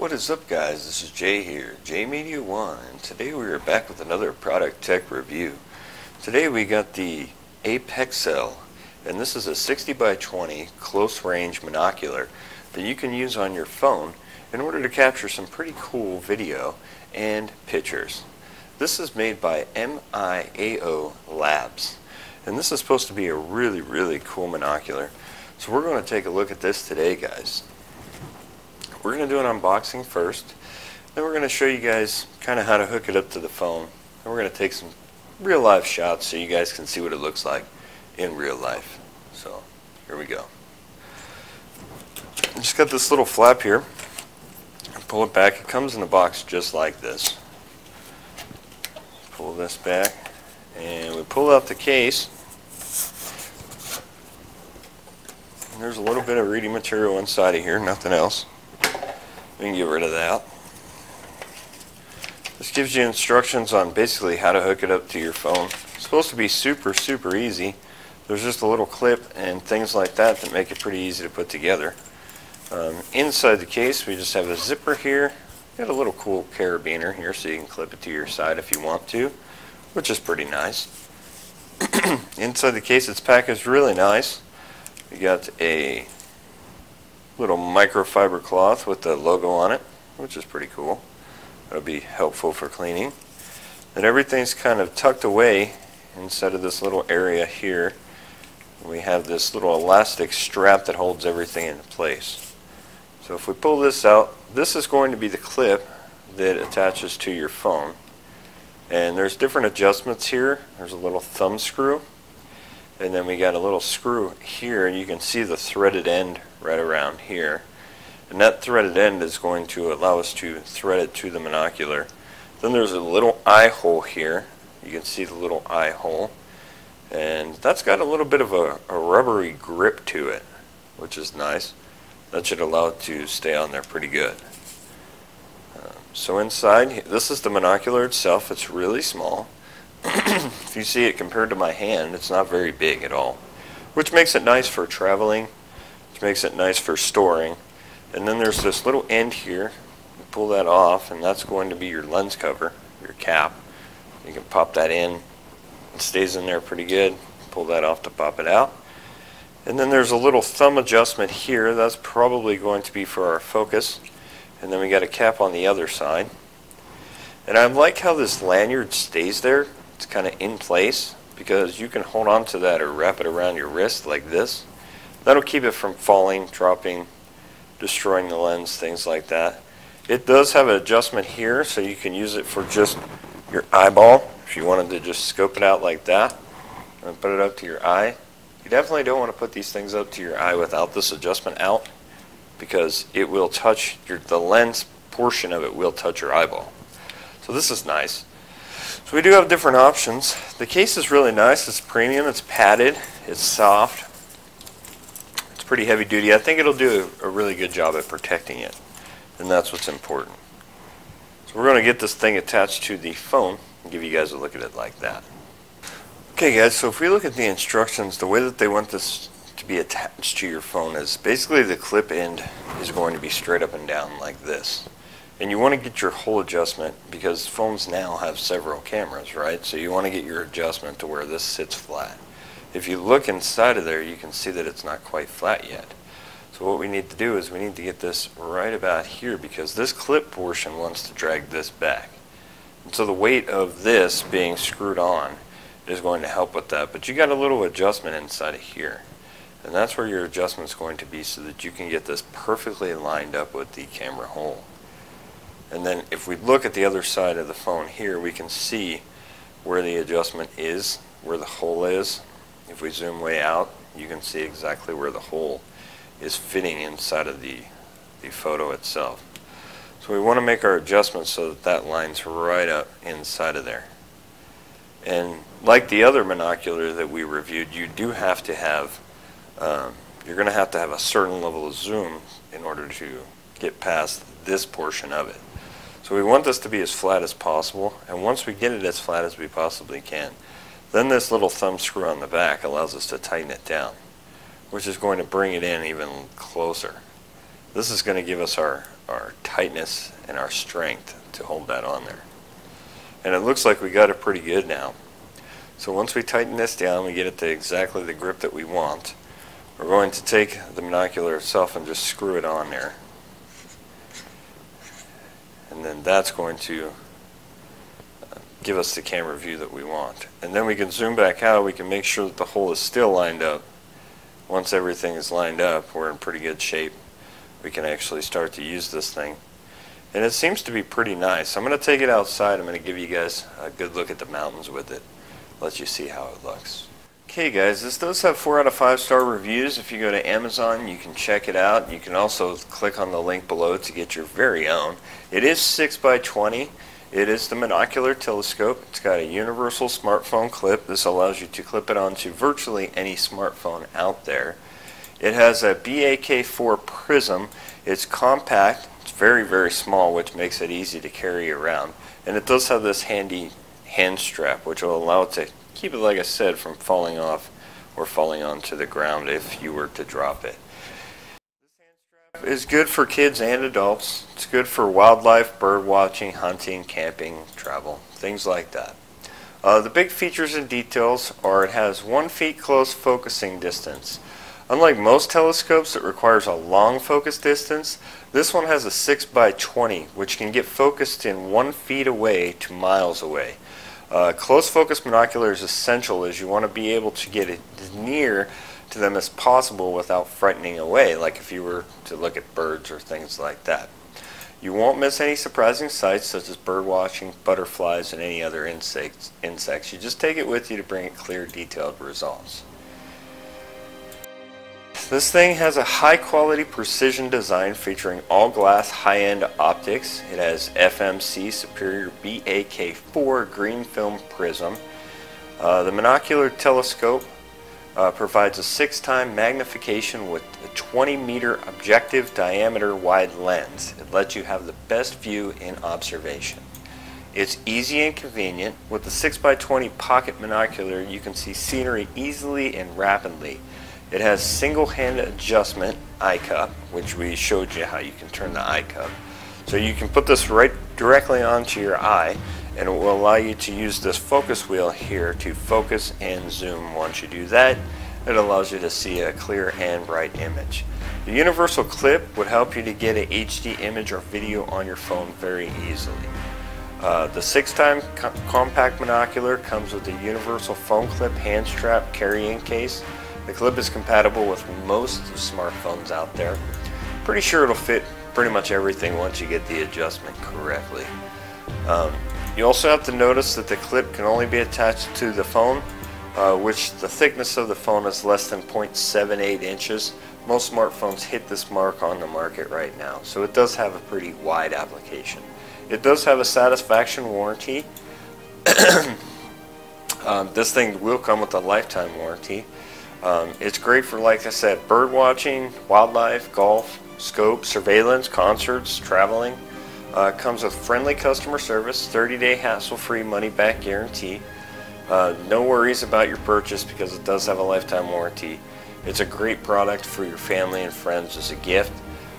What is up guys, this is Jay here, Jay Media One, and today we are back with another product tech review. Today we got the Apexel, and this is a 60 by 20 close range monocular that you can use on your phone in order to capture some pretty cool video and pictures. This is made by MIAO Labs, and this is supposed to be a really, really cool monocular. So we're going to take a look at this today guys. We're going to do an unboxing first. Then we're going to show you guys kind of how to hook it up to the phone. And we're going to take some real life shots so you guys can see what it looks like in real life. So here we go. I just got this little flap here. Pull it back. It comes in a box just like this. Pull this back and we pull out the case. There's a little bit of reading material inside of here, nothing else. We can get rid of that. This gives you instructions on basically how to hook it up to your phone. It's supposed to be super, super easy. There's just a little clip and things like that that make it pretty easy to put together. Um, inside the case, we just have a zipper here. Got a little cool carabiner here so you can clip it to your side if you want to, which is pretty nice. inside the case, it's packaged really nice. We got a little microfiber cloth with the logo on it, which is pretty cool. That'll be helpful for cleaning. And everything's kind of tucked away inside of this little area here. We have this little elastic strap that holds everything in place. So if we pull this out, this is going to be the clip that attaches to your phone. And there's different adjustments here. There's a little thumb screw and then we got a little screw here and you can see the threaded end right around here. And that threaded end is going to allow us to thread it to the monocular. Then there's a little eye hole here. You can see the little eye hole. And that's got a little bit of a, a rubbery grip to it which is nice. That should allow it to stay on there pretty good. Uh, so inside this is the monocular itself. It's really small if you see it compared to my hand, it's not very big at all. Which makes it nice for traveling, which makes it nice for storing. And then there's this little end here. You pull that off, and that's going to be your lens cover, your cap. You can pop that in. It stays in there pretty good. Pull that off to pop it out. And then there's a little thumb adjustment here. That's probably going to be for our focus. And then we got a cap on the other side. And I like how this lanyard stays there it's kind of in place because you can hold on to that or wrap it around your wrist like this. That'll keep it from falling, dropping, destroying the lens, things like that. It does have an adjustment here so you can use it for just your eyeball if you wanted to just scope it out like that and put it up to your eye. You definitely don't want to put these things up to your eye without this adjustment out because it will touch your the lens portion of it will touch your eyeball. So this is nice. So we do have different options. The case is really nice. It's premium. It's padded. It's soft. It's pretty heavy duty. I think it'll do a really good job at protecting it. And that's what's important. So we're going to get this thing attached to the phone and give you guys a look at it like that. Okay guys, so if we look at the instructions, the way that they want this to be attached to your phone is basically the clip end is going to be straight up and down like this. And you want to get your whole adjustment because phones now have several cameras, right? So you want to get your adjustment to where this sits flat. If you look inside of there, you can see that it's not quite flat yet. So what we need to do is we need to get this right about here because this clip portion wants to drag this back. And so the weight of this being screwed on is going to help with that. But you got a little adjustment inside of here. And that's where your adjustment is going to be so that you can get this perfectly lined up with the camera hole. And then if we look at the other side of the phone here, we can see where the adjustment is, where the hole is. If we zoom way out, you can see exactly where the hole is fitting inside of the, the photo itself. So we want to make our adjustments so that that lines right up inside of there. And like the other monocular that we reviewed, you do have to have, um, you're going to have to have a certain level of zoom in order to get past this portion of it. So we want this to be as flat as possible, and once we get it as flat as we possibly can, then this little thumb screw on the back allows us to tighten it down, which is going to bring it in even closer. This is going to give us our, our tightness and our strength to hold that on there. And it looks like we got it pretty good now. So once we tighten this down, we get it to exactly the grip that we want. We're going to take the monocular itself and just screw it on there. And then that's going to uh, give us the camera view that we want. And then we can zoom back out, we can make sure that the hole is still lined up. Once everything is lined up, we're in pretty good shape. We can actually start to use this thing. And it seems to be pretty nice. I'm going to take it outside. I'm going to give you guys a good look at the mountains with it. Let you see how it looks. Okay guys, this does have 4 out of 5 star reviews. If you go to Amazon, you can check it out. You can also click on the link below to get your very own. It is 6 by 20. It is the monocular telescope. It's got a universal smartphone clip. This allows you to clip it onto virtually any smartphone out there. It has a BAK4 prism. It's compact. It's very, very small, which makes it easy to carry around. And it does have this handy hand strap, which will allow it to keep it, like I said, from falling off or falling onto the ground if you were to drop it. This hand strap is good for kids and adults. It's good for wildlife, bird watching, hunting, camping, travel, things like that. Uh, the big features and details are it has one feet close focusing distance. Unlike most telescopes that requires a long focus distance, this one has a 6 by 20 which can get focused in one feet away to miles away. Uh, close focus monocular is essential as you want to be able to get as near to them as possible without frightening away, like if you were to look at birds or things like that. You won't miss any surprising sights such as bird watching, butterflies, and any other insects. insects. You just take it with you to bring clear, detailed results. This thing has a high quality precision design featuring all glass high end optics. It has FMC Superior BAK4 green film prism. Uh, the monocular telescope uh, provides a six time magnification with a 20 meter objective diameter wide lens. It lets you have the best view in observation. It's easy and convenient. With the 6x20 pocket monocular, you can see scenery easily and rapidly. It has single hand adjustment eye cup, which we showed you how you can turn the eye cup. So you can put this right directly onto your eye and it will allow you to use this focus wheel here to focus and zoom. Once you do that, it allows you to see a clear and bright image. The universal clip would help you to get an HD image or video on your phone very easily. Uh, the six-time co compact monocular comes with a universal phone clip hand strap carrying case the clip is compatible with most smartphones out there. Pretty sure it'll fit pretty much everything once you get the adjustment correctly. Um, you also have to notice that the clip can only be attached to the phone, uh, which the thickness of the phone is less than 0.78 inches. Most smartphones hit this mark on the market right now, so it does have a pretty wide application. It does have a satisfaction warranty. um, this thing will come with a lifetime warranty. Um, it's great for, like I said, bird watching, wildlife, golf, scope, surveillance, concerts, traveling. Uh, comes with friendly customer service, 30-day hassle-free money-back guarantee. Uh, no worries about your purchase because it does have a lifetime warranty. It's a great product for your family and friends as a gift.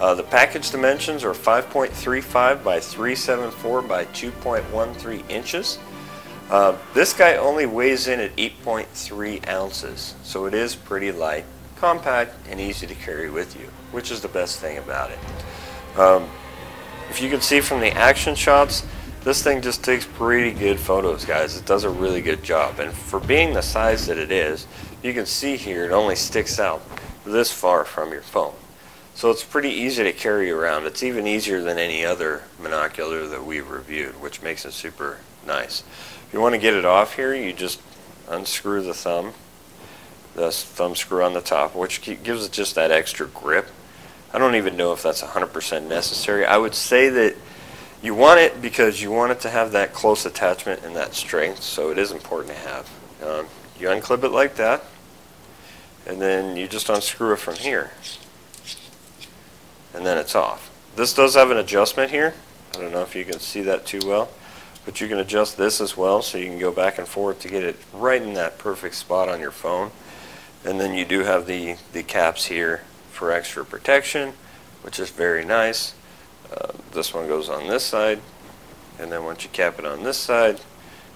Uh, the package dimensions are 5.35 by 374 by 2.13 inches. Uh, this guy only weighs in at 8.3 ounces, so it is pretty light, compact, and easy to carry with you, which is the best thing about it. Um, if you can see from the action shots, this thing just takes pretty good photos, guys. It does a really good job, and for being the size that it is, you can see here it only sticks out this far from your phone. So it's pretty easy to carry around. It's even easier than any other monocular that we've reviewed, which makes it super nice you want to get it off here, you just unscrew the thumb, the thumb screw on the top, which gives it just that extra grip. I don't even know if that's 100% necessary. I would say that you want it because you want it to have that close attachment and that strength, so it is important to have. Um, you unclip it like that, and then you just unscrew it from here, and then it's off. This does have an adjustment here. I don't know if you can see that too well. But you can adjust this as well so you can go back and forth to get it right in that perfect spot on your phone. And then you do have the, the caps here for extra protection, which is very nice. Uh, this one goes on this side, and then once you cap it on this side,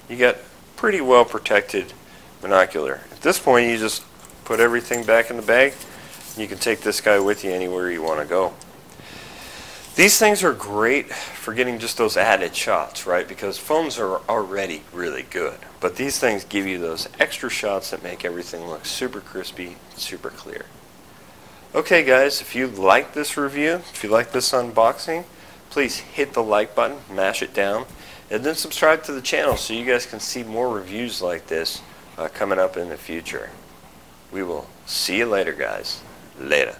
you got pretty well protected monocular. At this point, you just put everything back in the bag. And you can take this guy with you anywhere you want to go. These things are great for getting just those added shots, right? Because phones are already really good. But these things give you those extra shots that make everything look super crispy, super clear. Okay guys, if you like this review, if you like this unboxing, please hit the like button, mash it down, and then subscribe to the channel so you guys can see more reviews like this uh, coming up in the future. We will see you later guys. Later.